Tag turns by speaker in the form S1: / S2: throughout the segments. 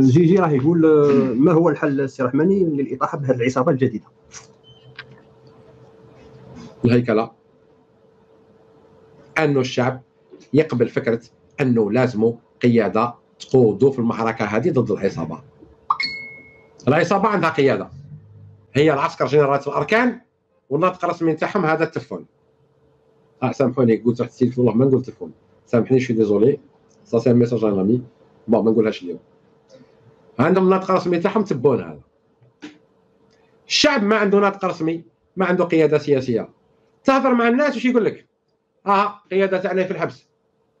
S1: جيجي راه يقول آه، ما هو الحل السي رحماني للإطاحة بهذه العصابة الجديدة؟
S2: الهيكلة. أنه الشعب يقبل فكرة أنه لازم قيادة تقودوا في المعركة هذه ضد العصابة. العصابة عندها قيادة. هي العسكر جنرالات الأركان والناطق الرسمي تاعهم هذا التفون آه سامحوني قلت واحد التليفون والله ما نقول تلفون. سامحني suis désolé ça c'est message un ami bon ما نقولهاش اليوم. عندهم ناطق رسمي تاعهم تبون هذا. الشعب ما عنده ناطق رسمي ما عنده قيادة سياسية. تهضر مع الناس وش يقول لك؟ آه قيادة تاعنا في الحبس.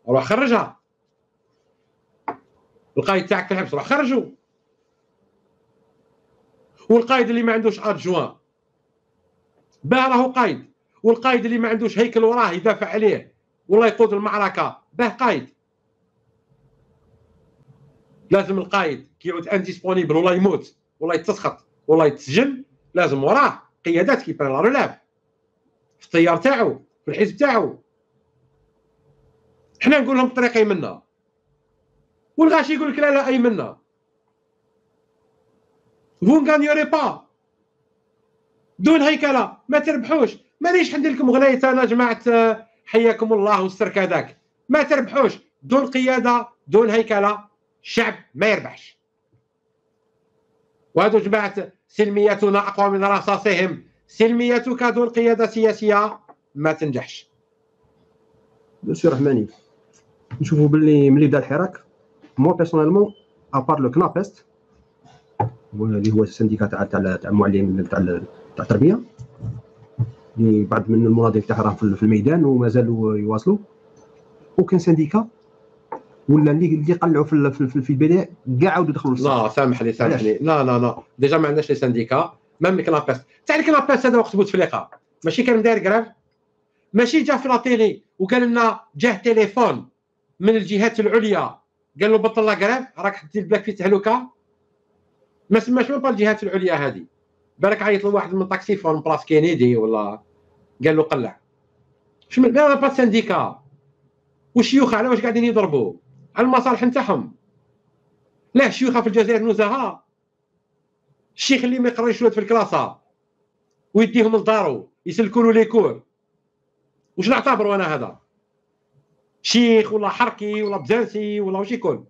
S2: روح خرجها. القائد تاعك في الحبس روح خرجه. والقائد اللي ما عندوش adjoint باه راهو قائد. والقائد اللي ما عندوش هيكل وراه يدافع عليه. والله يقود المعركة. باه قائد. لازم القائد كي يعود indisponible ولا يموت. ولا يتسخط. ولا يتسجن. لازم وراه. قيادات كي la relève في التيار تاعو. في الحزب تاعو. حنا نقول لهم الطريق يمنا والغاشي يقول لك لا لا ايمنا vous gagnerez pas دون هيكلة. ما تربحوش. مانيش حندير لكم غناية أنا جماعة آه، حياكم الله والسرك هذاك. ما تربحوش. دون قيادة دون هيكلة. الشعب ما يربحش. جماعة سلميتنا أقوى من رصاصهم. سلميتك دون قياده سياسيه ما تنجحش.
S1: سي رحماني نشوفوا باللي ملي بدا الحراك moi personnellement à part le CNAPEST اللي هو ال syndicat تاع تاع المعلمين تاع تاع التربية اللي بعض من المناضلين تاعها في الميدان ومازالوا يواصلوا. وكان syndicat. ولا اللي اللي قلعوا في في, في البدايه كاع عاودوا دخلوا
S2: لا سامحني سامحني لا لا لا déjà ما عندناش les syndicats même ال CNAPEST تاع ال CNAPEST هذا وقت بوتفليقه ماشي كان داير grève ماشي جا في la télé وقال لنا جاه تليفون من الجهات العليا قال له بطل la grève راك حتدي البلاد في تهلكه ما سماش من الجهات العليا هذه بالك عيط له واحد من taxiphone place كينيدي ولا قال له قلع شمن لا با syndicat والشيوخ على واش قاعدين يضربوا على المصالح نتاعهم. لا الشيوخ في الجزائر نزهاء الشيخ اللي ما يقرأش في الكلاسة. ويديهم لدارو يسلكوا له les cours. واش نعتبروا أنا هذا؟ شيخ ولا حركي ولا بزانسي ولا واش يكون.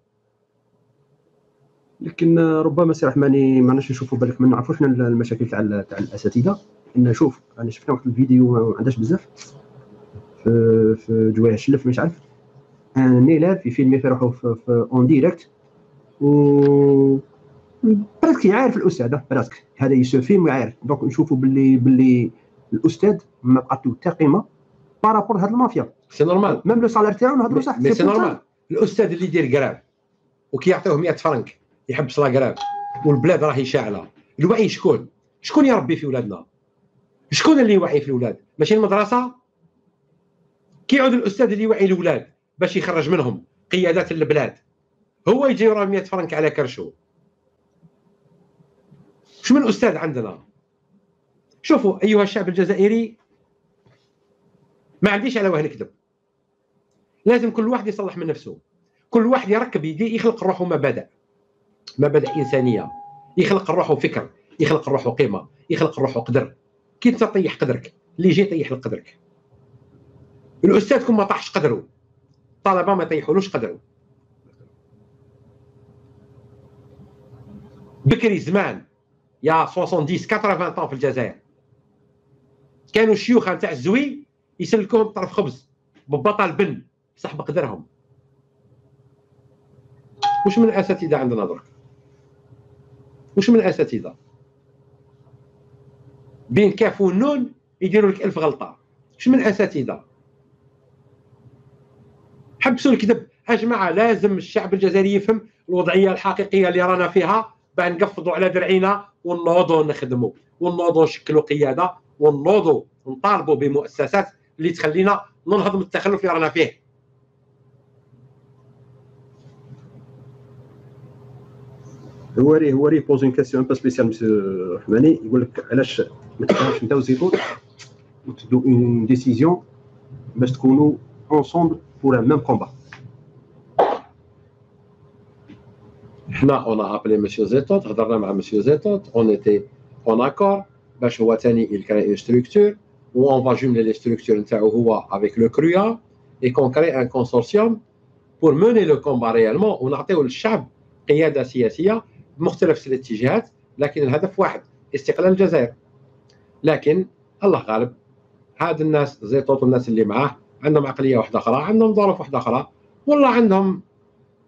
S1: لكن ربما سي رحماني ما نشوفوا بالك ما نعرفوش المشاكل تاع تاع الأساتذة؟ إن شوف أنا شفنا واحد الفيديو ما عندهاش بزاف. في في جوايه الشلف مش عارف. يفيلمي في روحو في اون ديريكت و براسك يعرف الاستاذ براسك. هذا يسو فيلم ويعرف دونك نشوفوا باللي باللي الأستاذ ما بقات له حتى قيمه par rapport هاد المافيا.
S2: c'est normal
S1: même le salaire تاعو نهضروا صح
S2: c'est normal الأستاذ اللي يدير grève وكي يعطيوه 100 فرنك يحبس la grève والبلاد راهي شاعلة. الوعي شكون؟ شكون يربي في ولادنا؟ شكون اللي يوعي في الاولاد ماشي المدرسة؟ كي يعود الأستاذ اللي يوعي الاولاد باش يخرج منهم قيادات البلاد. هو يجي يرى 100 فرنك على كرشو شو من أستاذ عندنا؟ شوفوا أيها الشعب الجزائري ما عنديش على واه نكذب لازم كل واحد يصلح من نفسه. كل واحد يركب يديه يخلق روحه مبادئ. مبادئ إنسانية. يخلق روحه فكر يخلق روحه قيمة يخلق روحه قدر. كي انت طيح قدرك اللي يجي يطيح لك قدرك الأستاذ كون ما طاحش قدره. الطلبه ما يطيحولوش قدره بكري زمان يا 70 80 طون في الجزائر. كانوا الشيوخ نتاع الزوي يسلكوهم طرف خبز ببطل بن صح بقدرهم. وش من الأساتذة عندنا درك؟ وش من الأساتذة؟ بين كاف والنون يديروا لك ألف غلطة. وش من الأساتذة؟ حبسوا الكذب. يا جماعة لازم الشعب الجزائري يفهم الوضعية الحقيقية اللي رانا فيها باه نقفضوا على درعينا ونوضوا نخدموا ونوضوا نشكلوا قيادة ونوضوا نطالبوا بمؤسسات اللي تخلينا ننهض من التخلف اللي رانا فيه.
S1: هواري هواري pose une question pas spéciale monsieur رحماني يقول لك علاش ما تقدروش انت وزيتون؟ وتدو une décision باش تكونوا اونسومبل بور ان ميم كومبا
S2: حنا اون ابلي مسيو زيتوت هضرنا مع مسيو زيتوت اون ايتي اون اكور باش هو ثاني il crée une structure où on va jumeler les structures نتاعو هو avec le CRUA et qu'on crée un consortium pour mener le combat réellement ونعطيو للشعب قياده سياسيه بمختلف الاتجاهات لكن الهدف واحد استقلال الجزائر لكن الله غالب هاد الناس زيتوت والناس اللي معاه عندهم عقلية واحدة أخرى عندهم ظروف واحدة أخرى ولا عندهم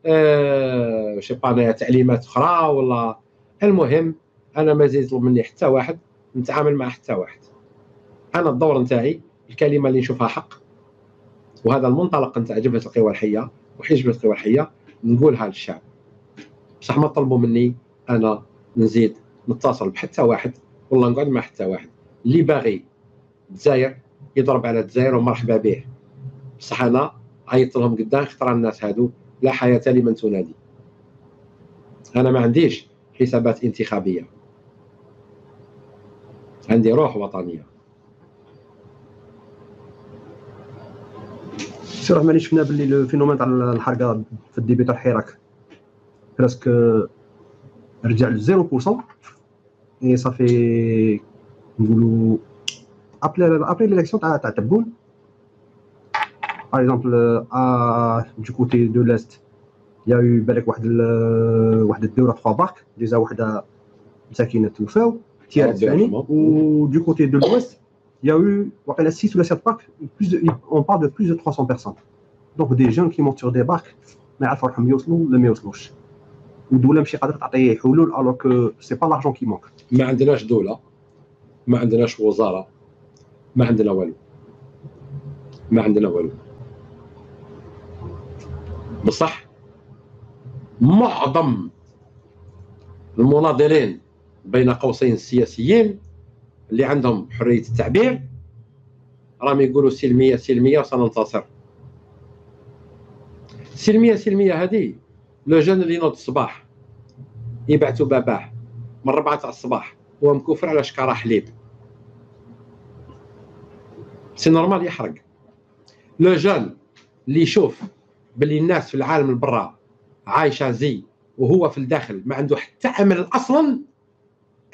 S2: آه شي تعليمات أخرى ولا المهم أنا ما زيد يطلب مني حتى واحد نتعامل مع حتى واحد. أنا الدور نتاعي الكلمة اللي نشوفها حق وهذا المنطلق نتاع جبهة القوى الحية وحزب القوى الحية نقولها للشعب. بصح ما طلبوا مني أنا نزيد نتصل بحتى واحد والله نقعد مع حتى واحد. اللي باغي الجزائر يضرب على الجزائر ومرحبا به. بصح أنا عيطت لهم قدام خطر الناس هادو لا حياة لمن تنادي. أنا ما عنديش حسابات انتخابية. عندي روح وطنية.
S1: سي رحماني شفنا باللي ال phénomène تاع الحرقه في الديبي تاع الحراك. برسك رجع ل 0% إي صافي نقولوا ابري ابري ليليكسيون تاع تاع تبون باغ اكزومبل دو كوتي دو ليست يا يو بالك واحد واحد الدوره في باك ديجا وحده مساكينه توفاو تيار ثاني و دو كوتي دو لويست il y a eu voilà, 6 ou 7 barques, plus de, on parle de plus de 300 personnes. Donc des jeunes qui montent sur des barques, ما يعرفوا روحهم يوصلوا ولا ما يوصلوش. والدولة ماشي قادره تعطي حلول alors que c'est pas l'argent qui manque.
S2: ما عندناش دولة ما عندناش وزارة ما عندنا والو ما عندنا والو بصح معظم المناضلين بين قوسين السياسيين اللي عندهم حرية التعبير راهم يقولوا سلمية سلمية وسننتصر. سلمية سلمية هذه le jeune اللي ينوض الصباح يبعثوا باباه من 4 تاع الصباح هو مكوفر على شكاره حليب c'est normal يحرق. le jeune اللي يشوف باللي الناس في العالم البرا عايشة زي وهو في الداخل ما عنده حتى أمل أصلا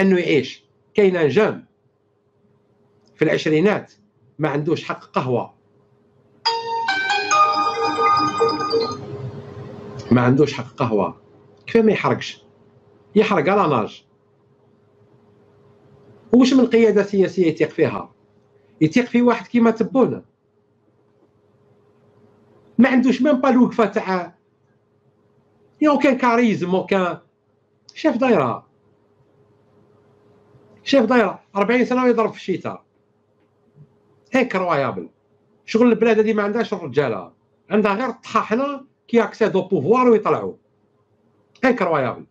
S2: أنه يعيش. كاين جون في العشرينات ما عندوش حق قهوة. ما عندوش حق قهوة. كيف ما يحرقش؟ يحرق على ناج. وش من قيادة سياسية يتيق فيها؟ يتيق في واحد كيما تبون ما عندوش ميم با الوقفه تاع يا كان كاريزم كان شاف دايرة. شاف دايرة. 40 سنة ويضرب في الشتاء هيك روايابل شغل البلاد هذه ما عندهاش الرجالة. عندها غير الطحاحنة كي اكسيدو بوفوار ويطلعوا. هيك روايابل